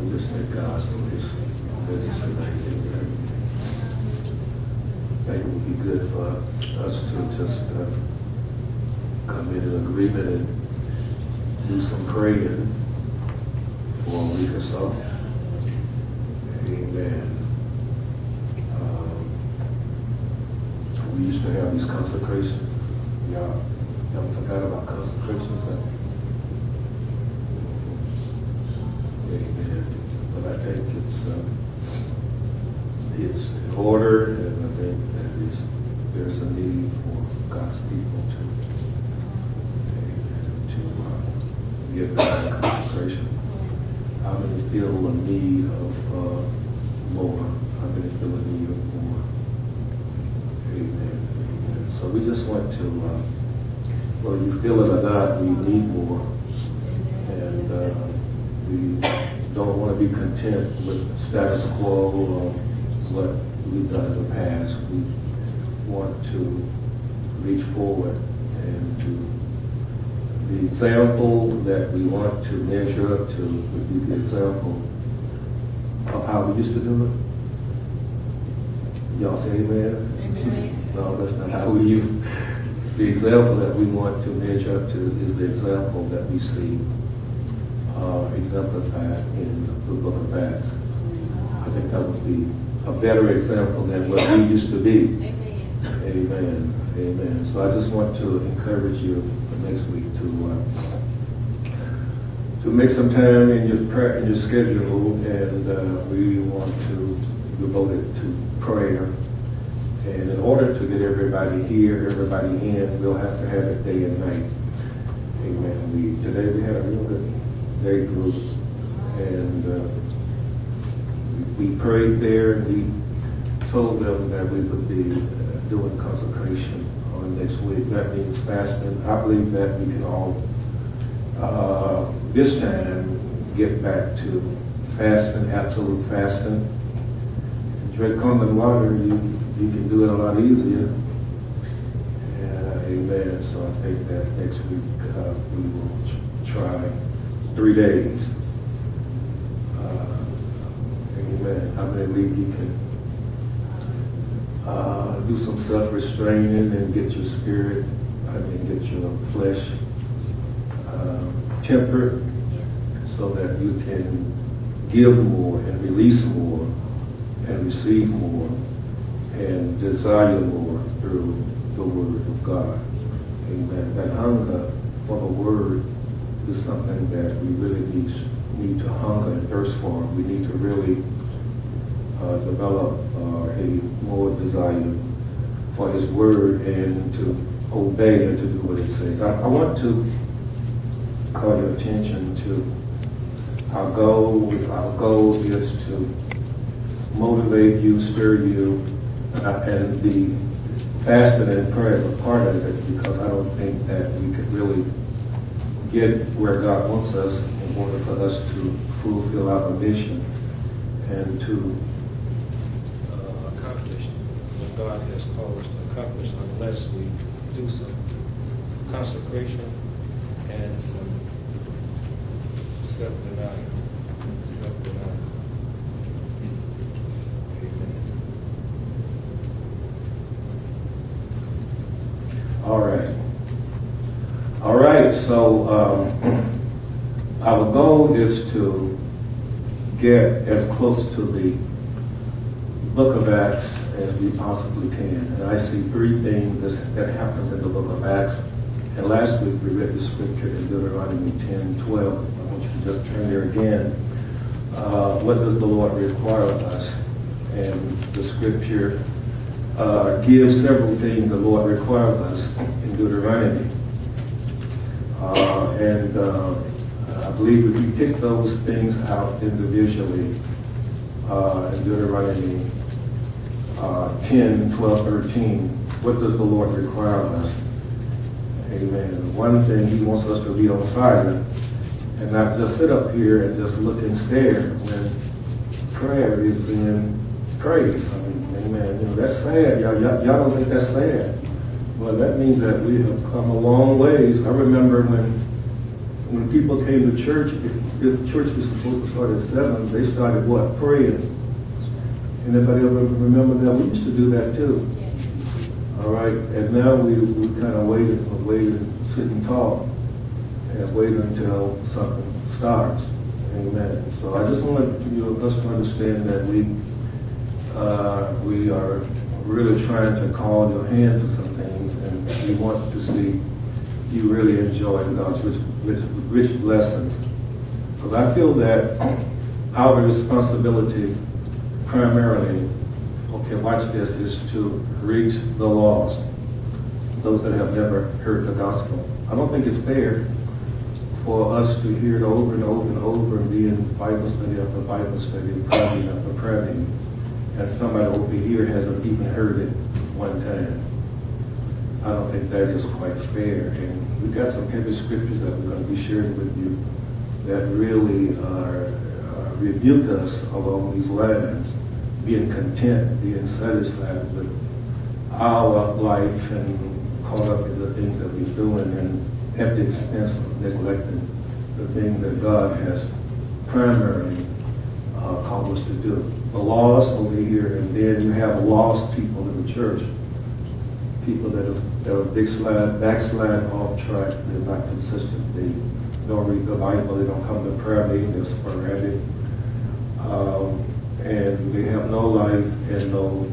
we just thank God for his goodness. Amen. I it would be good for us to just uh, come into agreement and do some praying for a week or so. Amen. Um, we used to have these consecrations. Y'all, y'all forgot about consecrations? Huh? Amen. But I think it's uh, it's in order, and I think that is there's a need for God's people to to uh, give God consecration. How many feel a need of uh, more? How many feel a need of more? Amen. Amen. So we just want to, uh, you feel it or not, we need more. And uh, we don't want to be content with status quo or what we've done in the past. We want to reach forward and to the example that we want to measure up to would be the example of how we used to do it. Y'all say amen? Amen. No, that's not how we use The example that we want to measure up to is the example that we see uh, exemplified in the book of Acts. I think that would be a better example than what we used to be. Amen. Amen. Amen. So I just want to encourage you next week to uh, to make some time in your prayer in your schedule, and uh, we want to devote it to prayer. And in order to get everybody here, everybody in, we'll have to have it day and night. Amen. We today we had a real good group, and uh, we, prayed there. And we told them that we would be uh, doing consecration on next week. That means fasting. I believe that we can all, uh, this time, get back to fasting, absolute fasting. Drink common water, you, you can do it a lot easier. Uh, amen. So I think that next week uh, we will try three days. Uh, amen. I believe you can uh, do some self-restraining and get your spirit, I mean, get your flesh uh, tempered so that you can give more and release more and receive more and desire more through the Word of God. Amen. That hunger for the Word is something that we really need, need to hunger and thirst for. We need to really uh, develop uh, a more desire for His Word and to obey and to do what it says. I, I want to call your attention to our goal. Our goal is to motivate you, stir you, uh, and the fasting and prayer is a part of it because I don't think that we could really get where God wants us in order for us to fulfill our mission and to uh, accomplish what God has called us to accomplish unless we do some consecration and some self-denial. Self-denial. Amen. All right. So um, our goal is to get as close to the book of Acts as we possibly can. And I see three things that, that happens in the book of Acts. And last week we read the scripture in Deuteronomy 10, 12. I want you to just turn there again. Uh, what does the Lord require of us? And the scripture uh, gives several things the Lord requires of us in Deuteronomy. And uh, I believe if you pick those things out individually uh, in Deuteronomy uh, 10, 12, 13, what does the Lord require of us? Amen. One thing, He wants us to be on fire and not just sit up here and just look and stare when prayer is being prayed. I mean, amen. You know, that's sad. Y'all, y'all, y'all don't think that's sad. Well, that means that we have come a long ways. I remember when when people came to church, if, if church was supposed to start at seven, they started what? Praying. Anybody ever remember that? We used to do that too. All right, and now we, we kind of waited, waited, sit and talk, and wait until something starts. Amen. So I just want you know, us to understand that we uh, we are really trying to call your hand to some things, and we want to see you really enjoy God's uh, rich, rich, rich blessings. Because I feel that our responsibility primarily, okay, watch this, is to reach the lost, those that have never heard the gospel. I don't think it's fair for us to hear it over and over and over and be in Bible study after Bible study, prayer meeting after prayer meeting, and somebody over here hasn't even heard it one time. I don't think that is quite fair. And we've got some heavy scriptures that we're going to be sharing with you that really are, uh, rebuke us along these lines, being content, being satisfied with our life and caught up in the things that we're doing and at the expense of neglecting the things that God has primarily uh, called us to do. The lost over here, and then you have lost people in the church people that are, big slide, backslide off track, they're not consistent. They don't read the Bible, they don't come to prayer meeting, they're sporadic. Um, and they have no life and no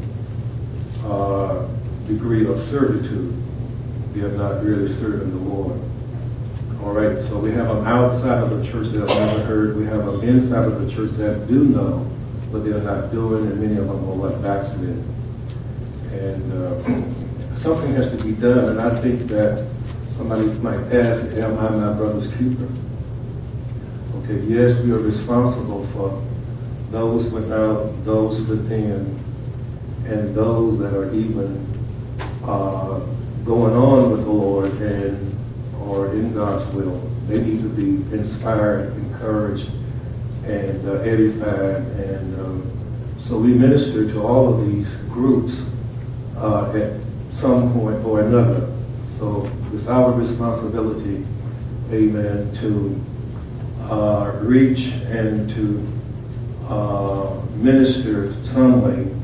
uh, degree of servitude. They are not really serving the Lord. All right, so we have them outside of the church that have never heard. We have them inside of the church that do know, but they're not doing, and many of them are what backslid. And uh, something has to be done, and I think that somebody might ask, am I my brother's keeper? Okay, yes, we are responsible for those without, those within, and those that are even uh, going on with the Lord and or in God's will. They need to be inspired, encouraged, and uh, edified. And um, so we minister to all of these groups uh, at some point or another. So it's our responsibility, amen, to uh, reach and to uh, minister some way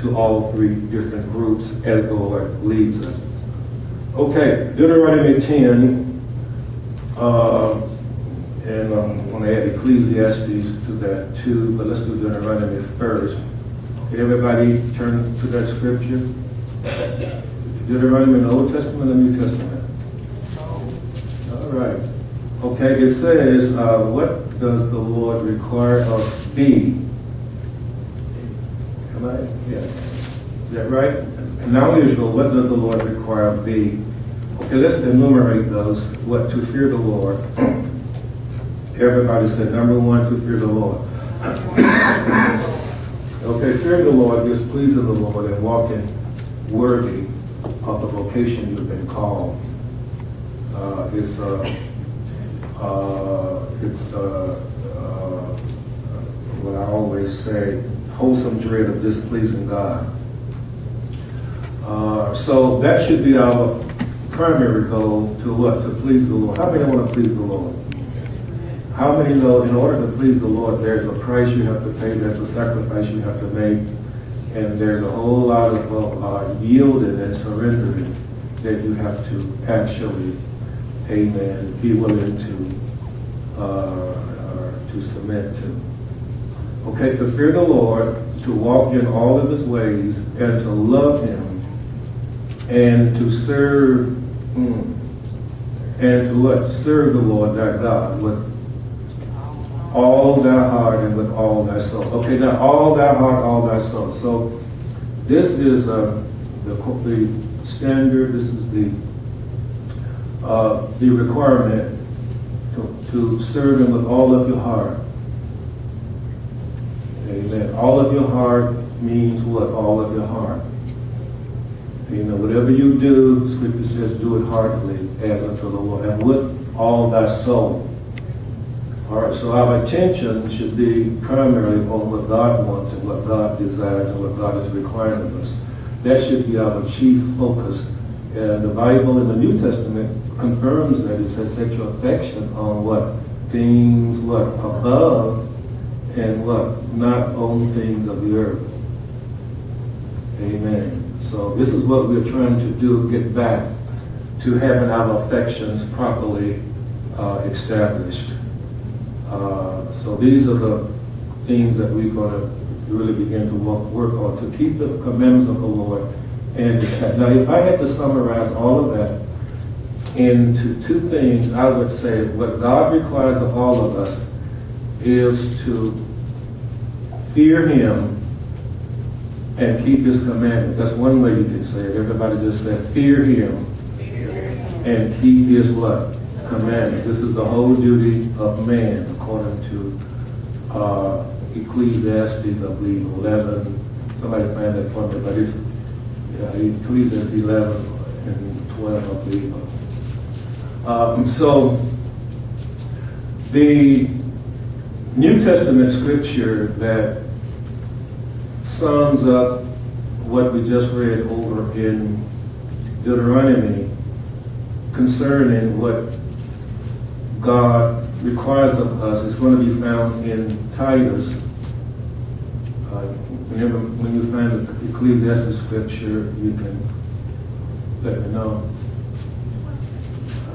to all three different groups as the Lord leads us. Okay, Deuteronomy 10, uh, and I'm going to add Ecclesiastes to that too, but let's do Deuteronomy first. Everybody turn to that scripture. Deuteronomy in the Old Testament or New Testament? All right. Okay, it says, uh, what does the Lord require of thee? Am I? Yeah. Is that right? And now, Israel, what does the Lord require of thee? Okay, let's enumerate those. What to fear the Lord. Everybody said number one, to fear the Lord. okay, fearing the Lord is pleasing the Lord and walking worthy of the vocation you've been called. Uh, it's uh, uh, it's uh, uh, what I always say, wholesome dread of displeasing God. So that should be our primary goal to what? To please the Lord. How many want to please the Lord? How many know in order to please the Lord, there's a price you have to pay, there's a sacrifice you have to make, and there's a whole lot of uh, yielding and surrendering that you have to actually, amen, be willing to, uh, to submit to. Okay, to fear the Lord, to walk in all of his ways, and to love him, and to serve, mm, and to what? Serve the Lord thy God with all thy heart and with all thy soul. Okay, now all thy heart, all thy soul. So this is uh, the, the standard, this is the uh, the requirement to, to serve him with all of your heart. Amen. All of your heart means what? All of your heart. Amen. Whatever you do, Scripture says, do it heartily as unto the Lord, and with all thy soul. All right, so our attention should be primarily on what God wants and what God desires and what God is requiring of us. That should be our chief focus. And the Bible in the New Testament confirms that. It says set your affection on what? Things what? Above and what? Not on things of the earth. Amen. So this is what we're trying to do, get back to having our affections properly uh, established. Uh, so these are the things that we're going to really begin to work, work on to keep the commandments of the Lord. And now, if I had to summarize all of that into two things, I would say what God requires of all of us is to fear Him and keep His commandments. That's one way you can say it. Everybody just said, fear Him and keep His what? Commandments. This is the whole duty of man, according to uh, Ecclesiastes, I believe, 11. Somebody find that for me, but it's yeah, Ecclesiastes 11 and 12, I believe. Um, so, the New Testament scripture that sums up what we just read over in Deuteronomy concerning what God requires of us is going to be found in Titus. Uh, whenever, when you find the Ecclesiastes scripture, you can let me know.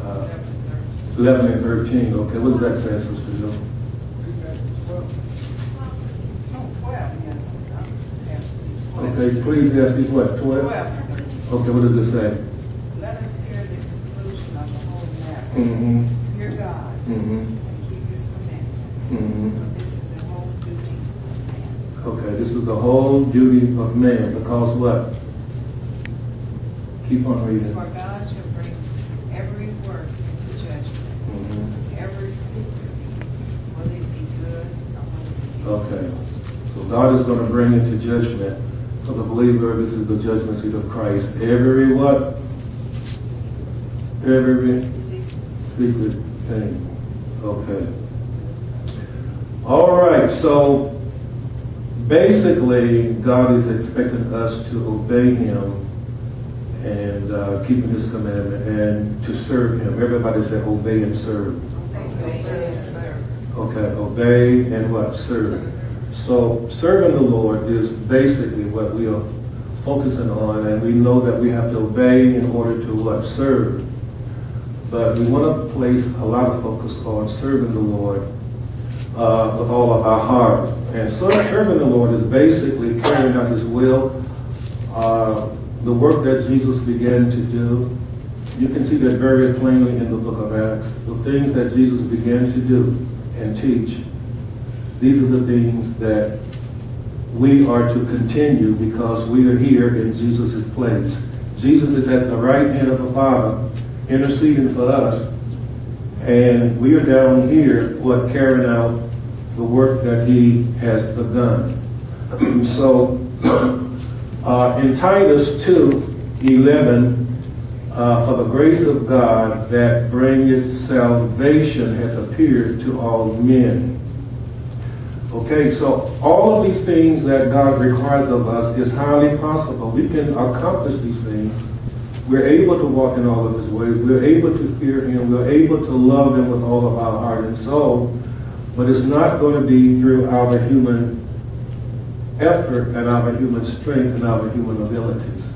Uh, 11 and 13. Okay, what does that say, Sister Joe? Okay, Ecclesiastes what, 12? Okay, what does it say? Let us hear the conclusion of the whole matter. Mm-hmm. Fear Mm-hmm. keep his commandments. Mhm. For this is the whole duty of man. Okay, this is the whole duty of man, because what? Keep on reading. For God shall bring every work into judgment, Mhm. every secret, whether it be good or whether it be evil. Okay, so God is going to bring into judgment for the believer, this is the judgment seat of Christ. Every what? Every Secret. secret thing. Okay. All right, so basically, God is expecting us to obey Him and uh, keeping His commandment and to serve Him. Everybody said obey and serve. Obey and serve. Okay, obey and what? Serve. So serving the Lord is basically what we are focusing on, and we know that we have to obey in order to what? Serve. But we want to place a lot of focus on serving the Lord uh, with all of our heart. And so serving the Lord is basically carrying out His will. Uh, the work that Jesus began to do, you can see that very plainly in the book of Acts. The things that Jesus began to do and teach, these are the things that we are to continue because we are here in Jesus' place. Jesus is at the right hand of the Father, interceding for us, and we are down here, what, carrying out the work that He has begun. so, uh, in Titus 2 11, uh, for the grace of God that bringeth salvation hath appeared to all men. Okay, so all of these things that God requires of us is highly possible. We can accomplish these things. We're able to walk in all of His ways. We're able to fear Him. We're able to love Him with all of our heart and soul. But it's not going to be through our human effort and our human strength and our human abilities.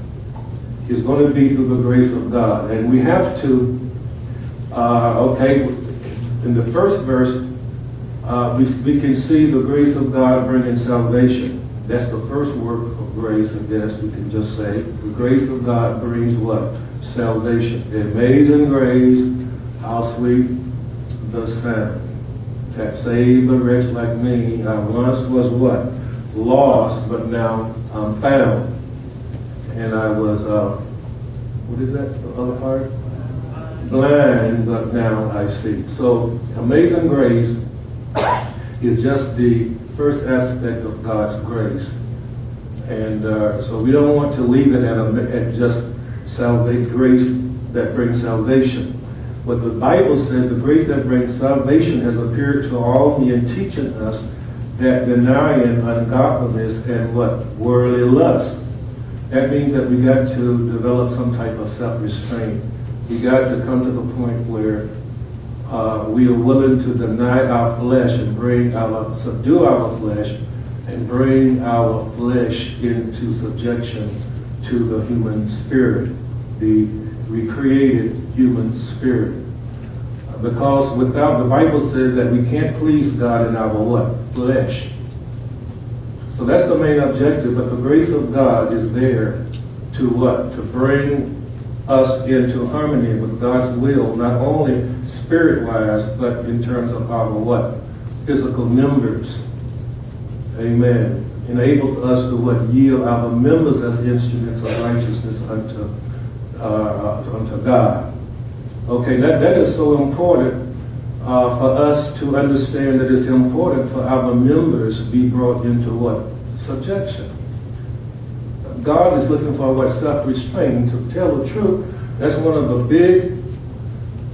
It's going to be through the grace of God. And we have to, uh, okay, in the first verse, uh, we, we can see the grace of God bringing salvation. That's the first work of grace, and guess we can just say the grace of God brings what? Salvation. Amazing grace, how sweet the sound that saved a wretch like me. I once was what? Lost, but now I'm found. And I was, uh, what is that, the other part? Blind, but now I see. So, amazing grace is just the first aspect of God's grace. And uh, so we don't want to leave it at, a, at just salvation, grace that brings salvation. But the Bible says the grace that brings salvation has appeared to all men, teaching us that denying ungodliness and what? Worldly lust. That means that we got to develop some type of self-restraint We got to come to the point where uh, we are willing to deny our flesh and bring our, subdue our flesh and bring our flesh into subjection to the human spirit, the recreated human spirit. Because without, the Bible says that we can't please God in our what? Flesh. So that's the main objective, but the grace of God is there to what? To bring us into harmony with God's will, not only spirit-wise, but in terms of our what? Physical members. Amen. Enables us to what? Yield our members as instruments of righteousness unto, uh, unto God. Okay, that, that is so important uh, for us to understand that it's important for our members to be brought into what? Subjection. God is looking for what self-restraint. To tell the truth, that's one of the big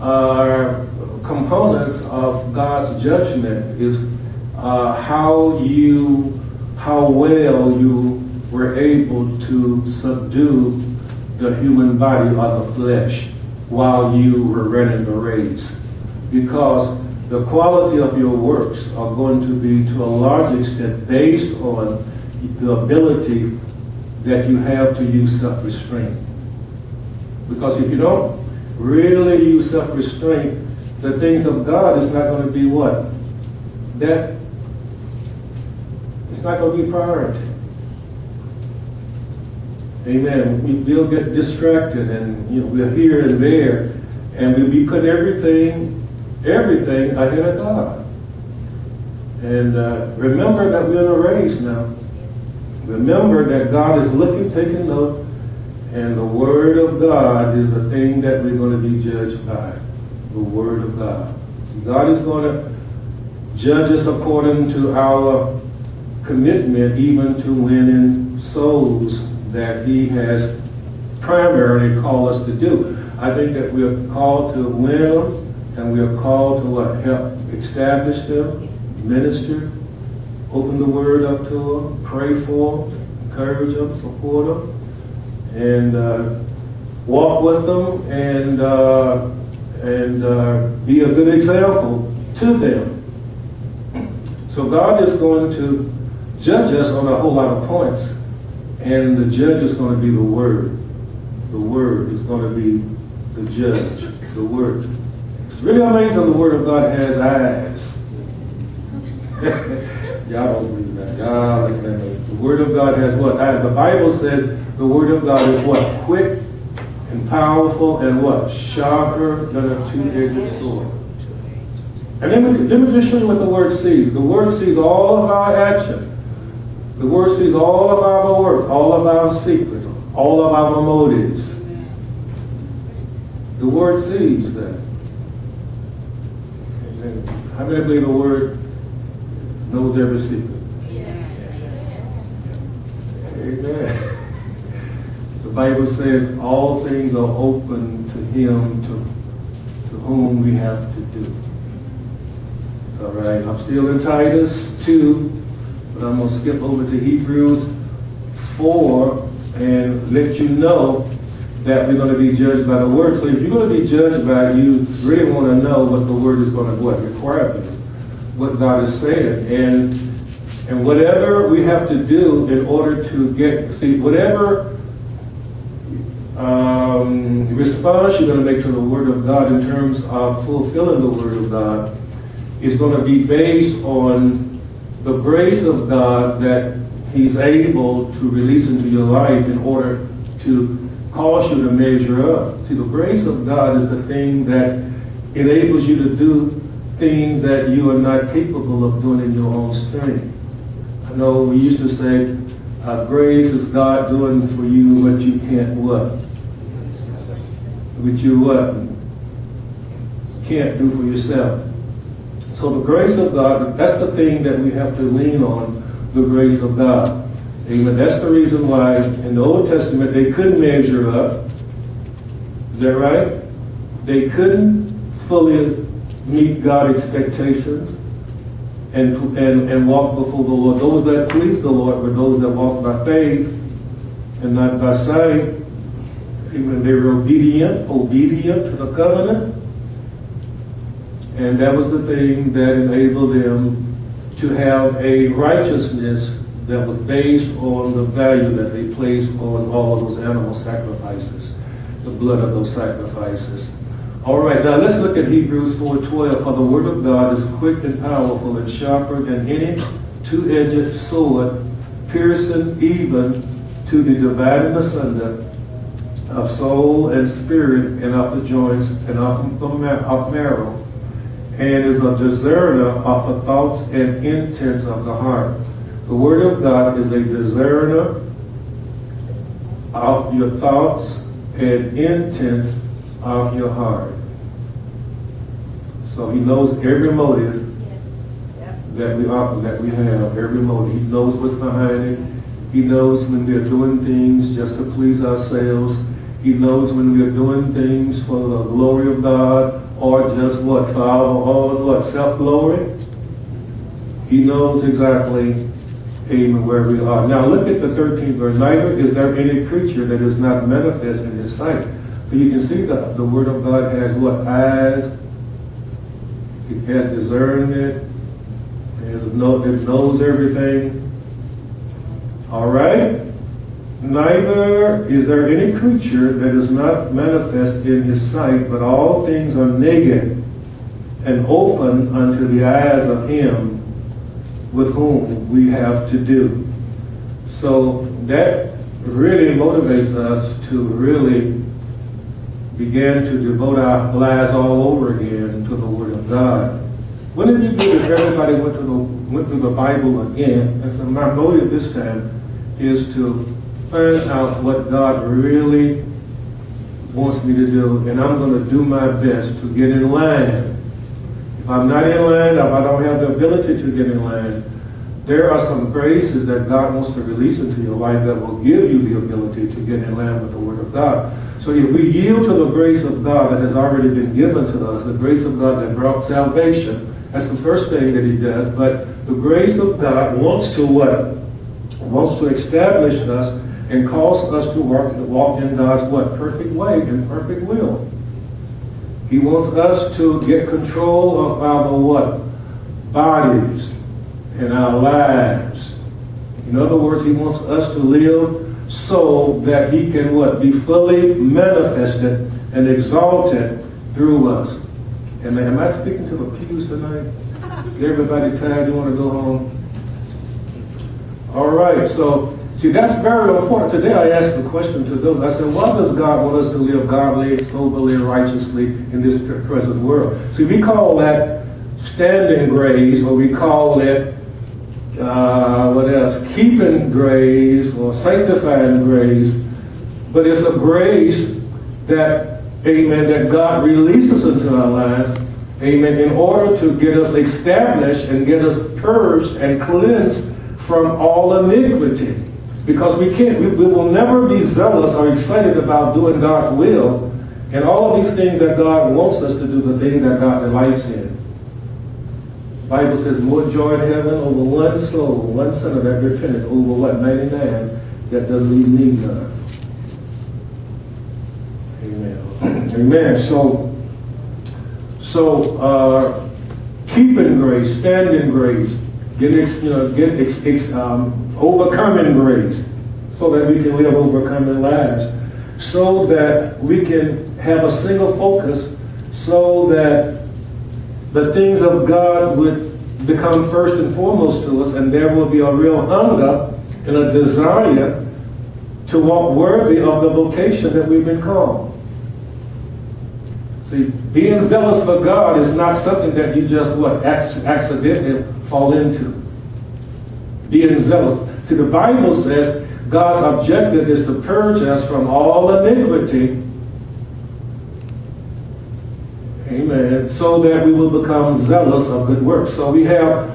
uh, components of God's judgment is uh, how you, how well you were able to subdue the human body or the flesh while you were running the race. Because the quality of your works are going to be to a large extent based on the ability that you have to use self-restraint. Because if you don't really use self-restraint, the things of God is not going to be what? That it's not going to be priority. Amen. We, will get distracted and you know, we're here and there and we'll be putting everything, everything ahead of God. And uh, remember that we're in a race now. Remember that God is looking, taking note, and the Word of God is the thing that we're going to be judged by. The Word of God. God is going to judge us according to our commitment, even to winning souls that He has primarily called us to do. I think that we are called to win them, and we are called to what? Help establish them, minister, open the Word up to them, pray for them, encourage them, support them and uh, walk with them and uh, and uh, be a good example to them. So God is going to judge us on a whole lot of points, and the judge is going to be the Word. The Word is going to be the judge. The Word. It's really amazing the Word of God has eyes. Y'all don't believe that. Y'all, the Word of God has what? The Bible says the word of God is what? Quick and powerful and what? Sharper than a two-edged sword. And let me, let me just show you what the word sees. The word sees all of our action. The word sees all of our words, all of our secrets, all of our motives. The word sees that. How many believe the word knows every secret? Amen. The Bible says all things are open to him to, to whom we have to do. All right, I'm still in Titus 2, but I'm going to skip over to Hebrews 4 and let you know that we're going to be judged by the word. So if you're going to be judged by it, you really want to know what the word is going to what require of you, what God is saying. And and whatever we have to do in order to get, see, whatever um, response you're going to make to the Word of God in terms of fulfilling the Word of God is going to be based on the grace of God that He's able to release into your life in order to cause you to measure up. See, the grace of God is the thing that enables you to do things that you are not capable of doing in your own strength. I know we used to say, uh, grace is God doing for you what you can't what? which you what? Can't do for yourself. So the grace of God, that's the thing that we have to lean on, the grace of God. Amen. That's the reason why in the Old Testament they couldn't measure up. Is that right? They couldn't fully meet God's expectations and, and, and walk before the Lord. Those that please the Lord were those that walked by faith and not by sight. Amen. They were obedient, obedient to the covenant. And that was the thing that enabled them to have a righteousness that was based on the value that they placed on all those animal sacrifices, the blood of those sacrifices. All right, now let's look at Hebrews 4.12. For the word of God is quick and powerful and sharper than any two-edged sword, piercing even to the dividing asunder of soul and spirit and of the joints and of marrow, and is a discerner of the thoughts and intents of the heart. The Word of God is a discerner of your thoughts and intents of your heart. So He knows every motive that we offer, that we have, every motive. He knows what's behind it. He knows when we're doing things just to please ourselves. He knows when we're doing things for the glory of God or just what? For our own what? Self-glory? He knows exactly, amen, where we are. Now look at the 13th verse. Neither is there any creature that is not manifest in his sight. So you can see that the word of God has what? Eyes. Has discernment. It, has, it knows everything. All right? Neither is there any creature that is not manifest in his sight, but all things are naked and open unto the eyes of him with whom we have to do. So that really motivates us to really begin to devote our lives all over again to the Word of God. Wouldn't it be good if everybody went, to the, went through the Bible again? And so my motive this time is to find out what God really wants me to do, and I'm going to do my best to get in line. If I'm not in line, if I don't have the ability to get in line, there are some graces that God wants to release into your life that will give you the ability to get in line with the Word of God. So if we yield to the grace of God that has already been given to us, the grace of God that brought salvation, that's the first thing that He does. But the grace of God wants to what? Wants to establish us and calls us to work, walk in God's what? Perfect way and perfect will. He wants us to get control of our what? Bodies and our lives. In other words, he wants us to live so that he can what? Be fully manifested and exalted through us. I, am I speaking to the pews tonight? Everybody tired? You want to go home? All right, so See, that's very important. Today I asked the question to those. I said, why does God want us to live godly, soberly, and righteously in this present world? See, we call that standing grace, or we call it, uh, what else, keeping grace, or sanctifying grace. But it's a grace that, amen, that God releases into our lives, amen, in order to get us established and get us purged and cleansed from all iniquity. Because we can't, we, we will never be zealous or excited about doing God's will and all of these things that God wants us to do, the things that God delights in. Bible says more joy in heaven over one soul, one sinner that repented over what, 99 that doesn't even need none. Amen. Amen. So, so uh, keeping grace, standing grace, getting, you know, get, um, overcoming grace so that we can live overcoming lives, so that we can have a single focus, so that the things of God would become first and foremost to us, and there will be a real hunger and a desire to walk worthy of the vocation that we've been called. See, being zealous for God is not something that you just what accidentally fall into. Being zealous. See, the Bible says God's objective is to purge us from all iniquity. Amen. So that we will become zealous of good works. So we have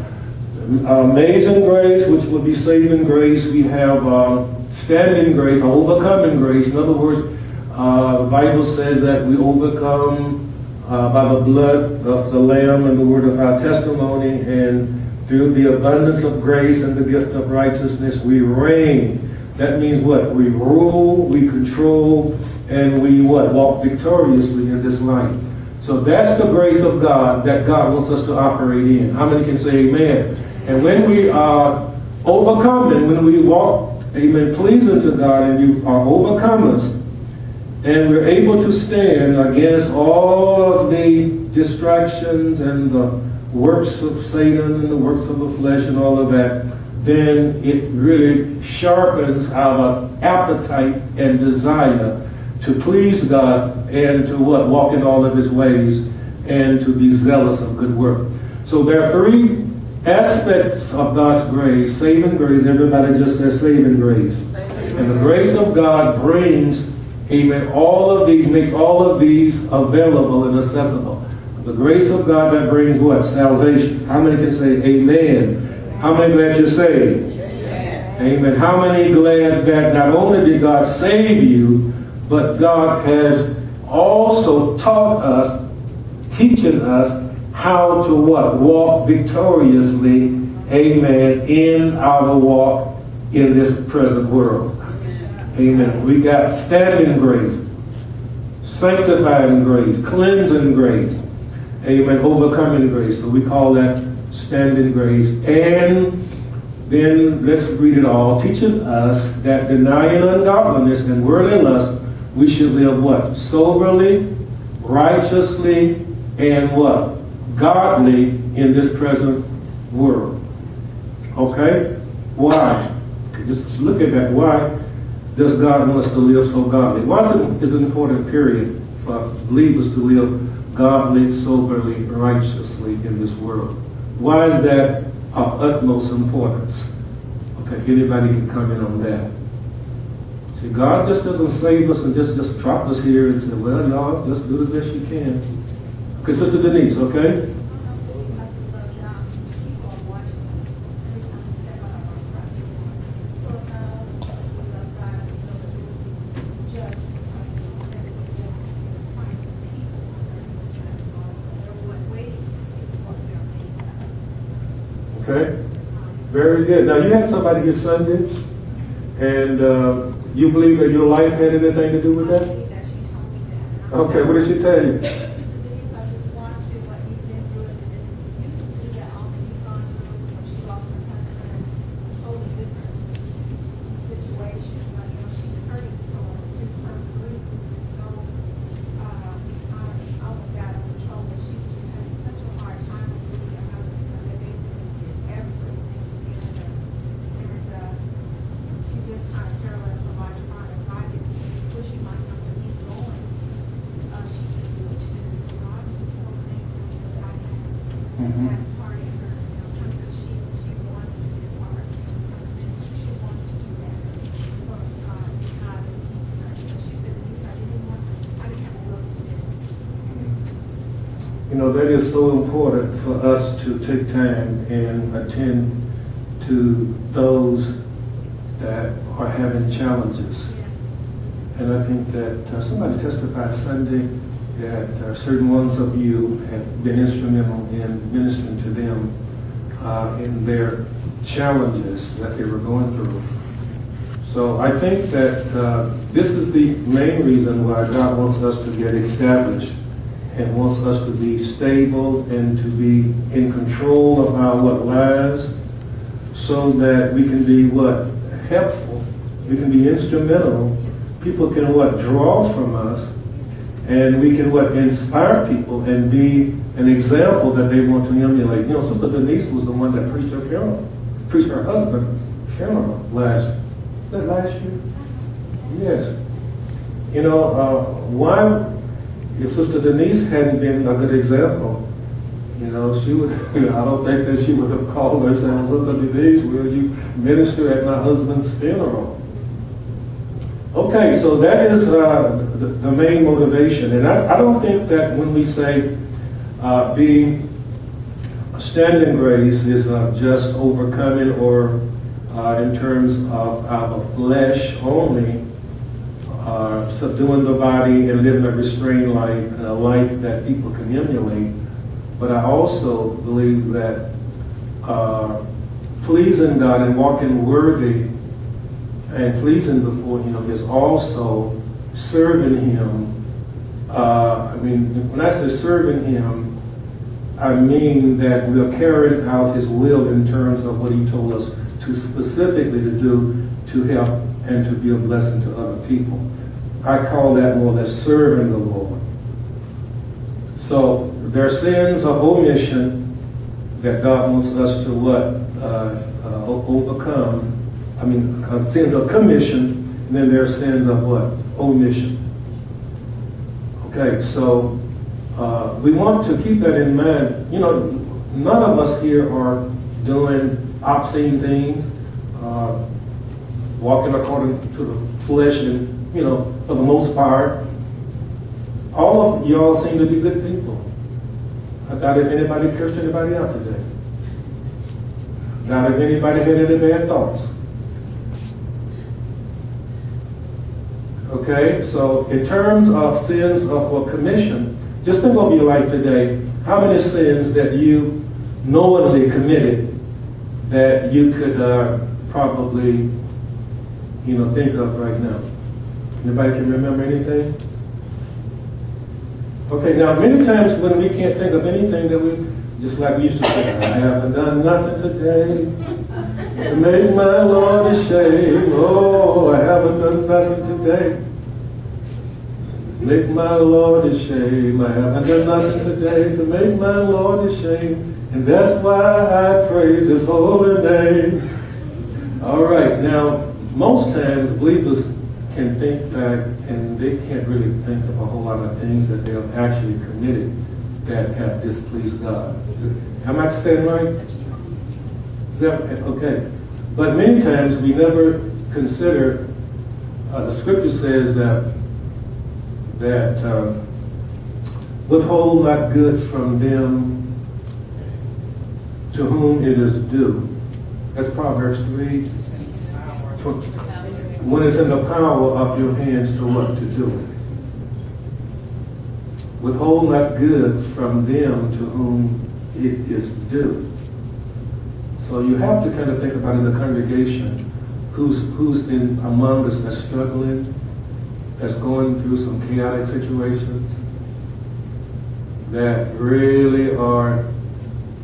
amazing grace, which will be saving grace. We have um, standing grace, overcoming grace. In other words, uh, the Bible says that we overcome uh, by the blood of the Lamb and the word of our testimony and through the abundance of grace and the gift of righteousness, we reign. That means what? We rule, we control, and we what walk victoriously in this life. So that's the grace of God that God wants us to operate in. How many can say amen? And when we are overcoming, when we walk, amen, pleasing to God and you are overcomers, and we're able to stand against all of the distractions and the works of Satan and the works of the flesh and all of that, then it really sharpens our appetite and desire to please God and to what? Walk in all of his ways and to be zealous of good work. So there are three aspects of God's grace. Saving grace, everybody just says saving grace. And the grace of God brings, amen, all of these, makes all of these available and accessible. The grace of God that brings what? Salvation. How many can say amen? How many glad you're saved? Amen. amen. How many glad that not only did God save you, but God has also taught us, teaching us how to what? Walk victoriously, amen, in our walk in this present world. Amen. We got standing grace, sanctifying grace, cleansing grace, amen, overcoming grace. So we call that standing grace. And then let's read it all, teaching us that denying ungodliness and worldly lust, we should live what? Soberly, righteously, and what? Godly in this present world. Okay? Why? Just look at that. Why does God want us to live so godly? Why is it is an important period for believers to live godly, soberly, righteously in this world? Why is that of utmost importance? Okay, anybody can comment on that. See, God just doesn't save us and just, just drop us here and say, well, y'all, just do the best you can. Okay, Sister Denise, okay? Okay? Very good. Now, you had somebody here Sunday, and uh, you believe that your life had anything to do with that? Okay, what did she tell you? You know, that is so important for us to take time and attend to those that are having challenges. And I think that uh, somebody testified Sunday that uh, certain ones of you have been instrumental in ministering to them uh, in their challenges that they were going through. So I think that uh, this is the main reason why God wants us to get established and wants us to be stable and to be in control of our what lives so that we can be what? Helpful. We can be instrumental. People can what? Draw from us and we can what? Inspire people and be an example that they want to emulate. You know sister denise was the one that preached her funeral preached her husband funeral last is that last year? Yes. You know uh, why if Sister Denise hadn't been a good example, you know, she would, I don't think that she would have called herself Sister Denise, will you minister at my husband's funeral? Okay, so that is uh, the, the, main motivation. And I, I, don't think that when we say uh, being a standing grace is uh, just overcoming or uh, in terms of our flesh only, uh, subduing the body and living a restrained life a life that people can emulate. But I also believe that uh, pleasing God and walking worthy and pleasing before Him is also serving Him. Uh, I mean, when I say serving Him, I mean that we are carrying out His will in terms of what He told us to specifically to do to help and to be a blessing to other people. I call that more or less serving the Lord. So there are sins of omission that God wants us to what uh, uh, overcome. I mean, uh, sins of commission, and then there are sins of what omission. Okay, so uh, we want to keep that in mind. You know, none of us here are doing obscene things, walking according to the flesh, and you know, for the most part, all of y'all seem to be good people. I doubt if anybody cursed anybody out today. Not if anybody had any bad thoughts. Okay, so in terms of sins of a commission, just think of your life today. How many sins that you knowingly committed that you could uh, probably, you know, think of right now? Anybody can remember anything? Okay, now many times when we can't think of anything that we, just like we used to say, oh, I haven't done nothing today to make my Lord ashamed. Oh, I haven't done nothing today. Make my Lord ashamed. I haven't done nothing today to make my Lord ashamed. And that's why I praise his holy name. All right, now, most times believers can think back and they can't really think of a whole lot of things that they have actually committed that have displeased God. Am I saying right? Is that okay? But many times we never consider. Uh, the scripture says that that uh, withhold not good from them to whom it is due. That's Proverbs three. When it's in the power of your hands to what to do. Withhold not good from them to whom it is due. So you have to kind of think about in the congregation who's who's in among us that's struggling, that's going through some chaotic situations, that really are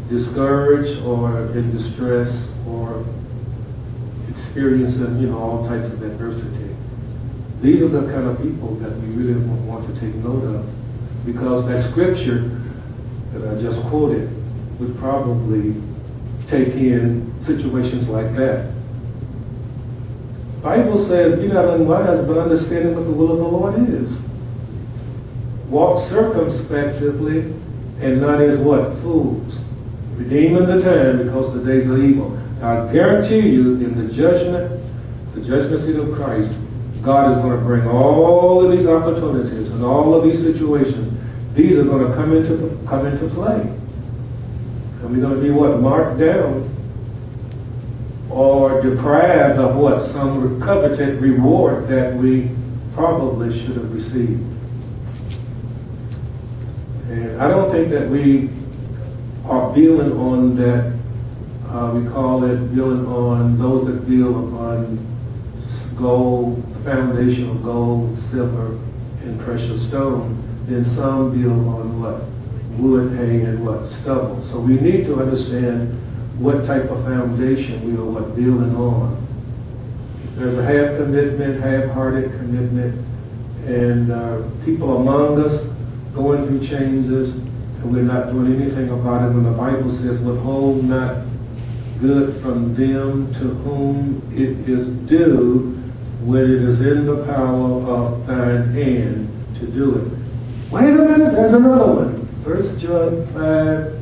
discouraged or in distress experiencing, you know, all types of adversity. These are the kind of people that we really want to take note of because that scripture that I just quoted would probably take in situations like that. Bible says, be not unwise, but understanding what the will of the Lord is. Walk circumspectly and not as what? Fools. Redeeming the time because the days are evil. I guarantee you, in the judgment, the judgment seat of Christ, God is going to bring all of these opportunities and all of these situations. These are going to come into come into play, and we're going to be what marked down or deprived of what some coveted reward that we probably should have received. And I don't think that we are building on that uh, we call it building on those that build upon gold, foundation of gold, silver, and precious stone. Then some build on what? Wood, hay, and what? Stubble. So we need to understand what type of foundation we are what building on. There's a half commitment, half-hearted commitment, and uh, people among us going through changes, and we're not doing anything about it. When the Bible says, "Withhold not good from them to whom it is due when it is in the power of thine hand to do it. Wait a minute, there's another one. First John 5,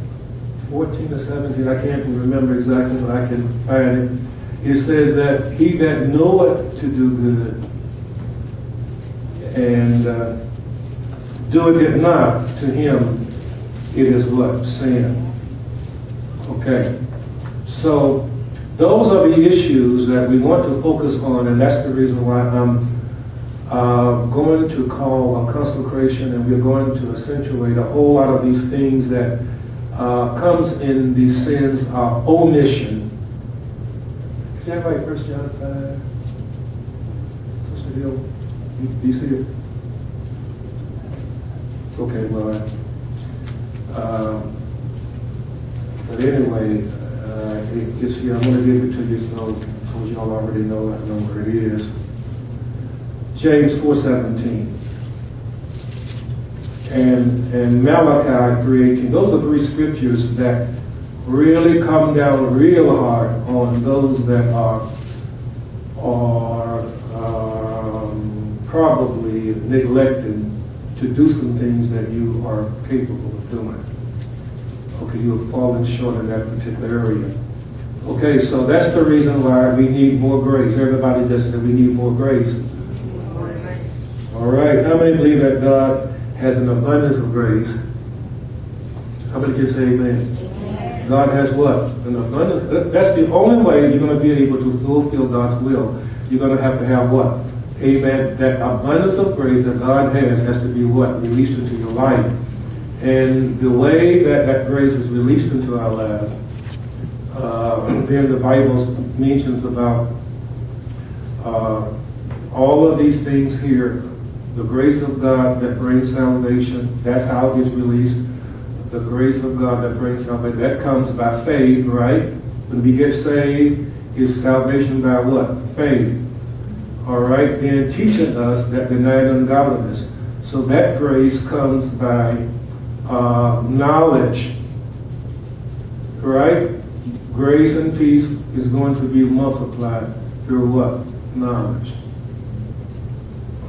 14 to 17. I can't remember exactly, but I can find it. It says that he that knoweth to do good and uh, doeth it not to him, it is what? Sin. Okay. So those are the issues that we want to focus on, and that's the reason why I'm uh, going to call a consecration, and we're going to accentuate a whole lot of these things that uh, comes in the sins of omission. Is that right, First John 5? Sister Hill? Do you see it? Okay, well, um, but anyway, uh, it here, I'm gonna give it to you, so, so y'all already know, I know where it is. James four seventeen. And, and Malachi three eighteen, those are three scriptures that really come down real hard on those that are, are, um, probably neglected to do some things that you are capable of doing. Okay, you have fallen short in that particular area. Okay, so that's the reason why we need more grace. Everybody just said we need more grace. All right, how many believe that God has an abundance of grace? How many can say amen? God has what? An abundance. That's the only way you're going to be able to fulfill God's will. You're going to have to have what? Amen. That abundance of grace that God has has to be what? Released into your life. And the way that that grace is released into our lives, uh, then the Bible mentions about uh, all of these things here. The grace of God that brings salvation, that's how it is released. The grace of God that brings salvation, that comes by faith, right? When we get saved, is salvation by what? Faith. All right, then teaching us that denied ungodliness. So that grace comes by uh, knowledge, right? Grace and peace is going to be multiplied through what? Knowledge.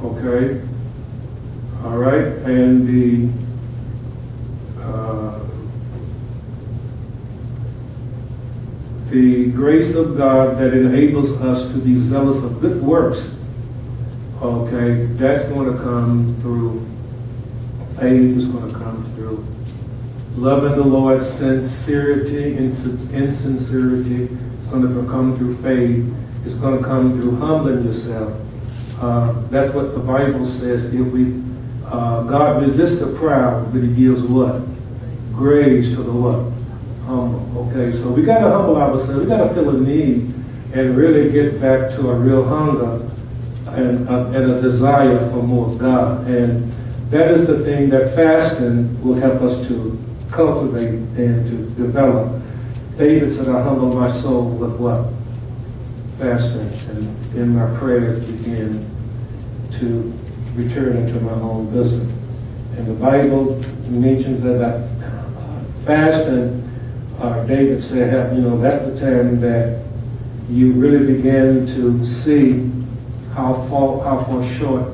Okay? All right? And the uh, the grace of God that enables us to be zealous of good works, okay, that's going to come through faith, is going to come through love loving the Lord, sincerity, insin- insincerity, is going to come through faith, it's going to come through humbling yourself. Uh, that's what the Bible says. If we, uh, God resists the proud, but He gives what? Grace to the what? Humble. Okay, so we got to humble ourselves. We got to feel a need and really get back to a real hunger and, uh, and a desire for more God. And that is the thing that fasting will help us to cultivate and to develop. David said, I humble my soul with what? Fasting. And then my prayers begin to return into my own bosom. And the Bible mentions that uh, fasting, uh, David said, you know, that's the time that you really begin to see how far, how far short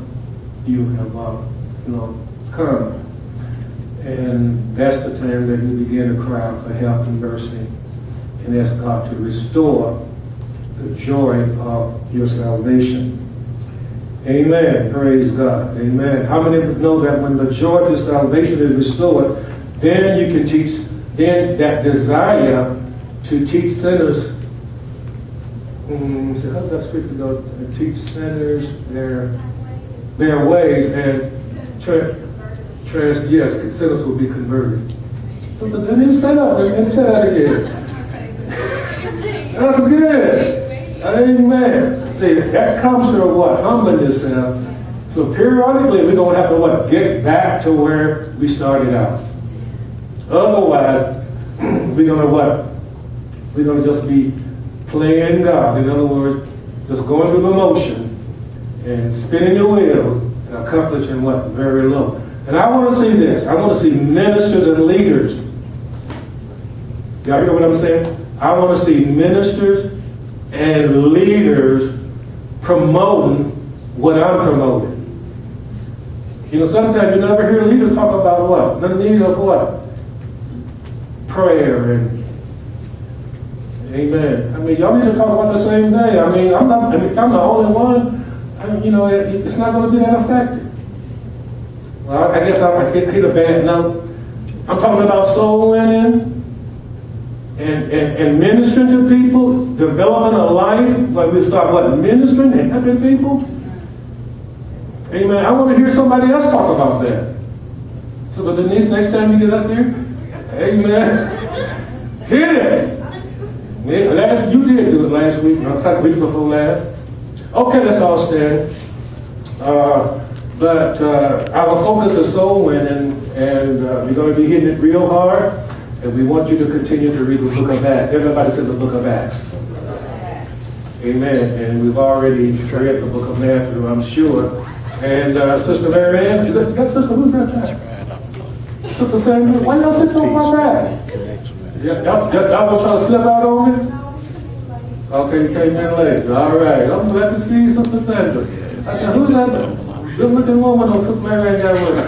you have, uh, you know, come. And that's the time that you begin to cry out for help and mercy and ask God to restore the joy of your salvation. Amen. Praise God. Amen. How many of you know that when the joy of your salvation is restored, then you can teach, then that desire to teach sinners, mm, so how does that scripture go? Teach sinners their, their ways and tra- trans, yes, sinners will be converted. So then you say that, then say that again. That's good. Amen. See, that comes through what? Humbling yourself. So periodically we're going to have to what? Get back to where we started out. Otherwise, we're going to what? We're going to just be playing God. In other words, just going through the motion and spinning your wheels accomplishing what? Very low. And I want to see this. I want to see ministers and leaders. Y'all hear what I'm saying? I want to see ministers and leaders promoting what I'm promoting. You know, sometimes you never hear leaders talk about what? The need of what? Prayer and Amen. I mean, y'all need to talk about the same thing. I mean, I'm not. I mean, if I'm the only one, Uh, you know, it, it's not going to be that effective. Well, I guess I, hit, hit a bad note. I'm talking about soul winning and, and, and ministering to people, developing a life, like we start what, ministering and helping people. Amen. I want to hear somebody else talk about that. So that Denise, next time you get up there, amen. Hit it. Yeah, last, you did do it last week, no, fact, week before last. Okay, let's all stand. Uh, but uh, our focus is soul winning, and uh, we're going to be hitting it real hard. And we want you to continue to read the book of Acts. Everybody said the book of Acts. Amen. And we've already read the book of Matthew, I'm sure. And uh, Sister Mary Ann, is that, that Sister, who's that? Sister Samuel, why y'all sit so far back? Yeah, Y'all, y'all, y'all gonna try to slip out on me? Okay, you came in late. All right. Oh, I'm glad to see you, Sister Sandra. I said, who's that good looking woman on Sister Mary Ann got with her?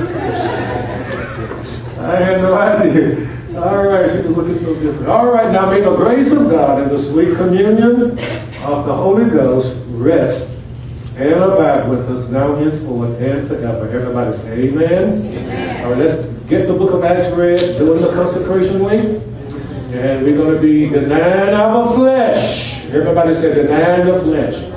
I had no idea. All right, she was looking so different. All right, now may the grace of God and the sweet communion of the Holy Ghost rest and abide with us now, henceforth, and forever. Everybody say amen. amen. All right, let's get the book of Acts read, doing the consecration week. And we're going to be denying our flesh. Everybody say denying the flesh.